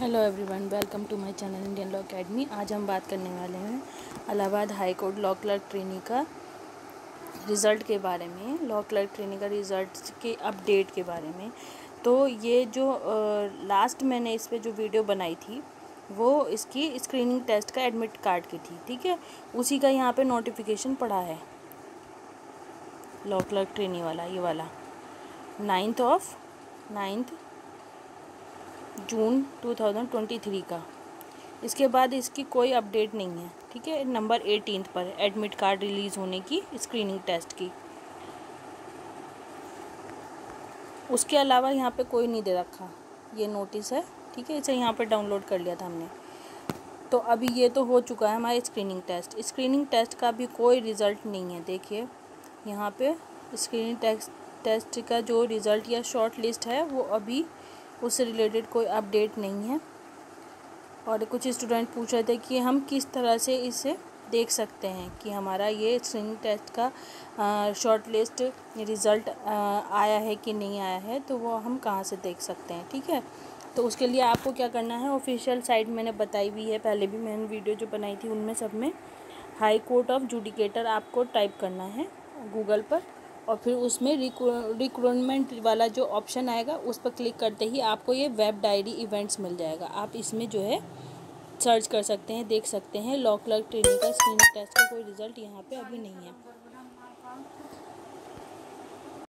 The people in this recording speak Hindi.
Hello everyone welcome to my channel Indian law academy आज हम बात करने वाले हैं Allahabad high court law clerk training का रिज़ल्ट के बारे में लॉ क्लर्क ट्रेनिंग का रिज़ल्ट के अपडेट के बारे में। तो ये जो लास्ट मैंने इस पर जो वीडियो बनाई थी, वो इसकी स्क्रीनिंग टेस्ट का एडमिट कार्ड की थी, ठीक है? उसी का यहाँ पर नोटिफिकेशन पड़ा है। लॉ क्लर्क ट्रेनिंग वाला, ये वाला। नाइन्थ ऑफ़ नाइन्थ जून 2023 का। इसके बाद इसकी कोई अपडेट नहीं है, ठीक है? नंबर एटीन पर एडमिट कार्ड रिलीज़ होने की स्क्रीनिंग टेस्ट की। उसके अलावा यहाँ पे कोई नहीं दे रखा। ये नोटिस है, ठीक है? इसे यहाँ पे डाउनलोड कर लिया था हमने। तो अभी ये तो हो चुका है हमारे स्क्रीनिंग टेस्ट। स्क्रीनिंग टेस्ट का भी कोई रिज़ल्ट नहीं है, देखिए। यहाँ पे स्क्रीनिंग टेस्ट टेस्ट का जो रिज़ल्ट या शॉर्ट लिस्ट है, वो अभी उससे रिलेटेड कोई अपडेट नहीं है। और कुछ स्टूडेंट पूछ रहे थे कि हम किस तरह से इसे देख सकते हैं कि हमारा ये स्क्रीनिंग टेस्ट का शॉर्ट लिस्ट रिज़ल्ट आया है कि नहीं आया है तो वो हम कहाँ से देख सकते हैं, ठीक है? तो उसके लिए आपको क्या करना है, ऑफिशियल साइट मैंने बताई हुई है, पहले भी मैंने वीडियो जो बनाई थी उनमें सब में, हाई कोर्ट ऑफ़ जुडिकेटर आपको टाइप करना है, गूगल पर। और फिर उसमें रिक्रूटमेंट वाला जो ऑप्शन आएगा, उस पर क्लिक करते ही आपको ये वेब डायरी इवेंट्स मिल जाएगा। आप इसमें जो है सर्च कर सकते हैं, देख सकते हैं। लॉक लॉक ट्रेनिंग का स्क्रीन टेस्ट का कोई रिज़ल्ट यहाँ पे अभी नहीं है।